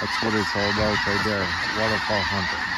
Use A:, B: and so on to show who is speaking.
A: That's what it's all about right there. waterfall hunting.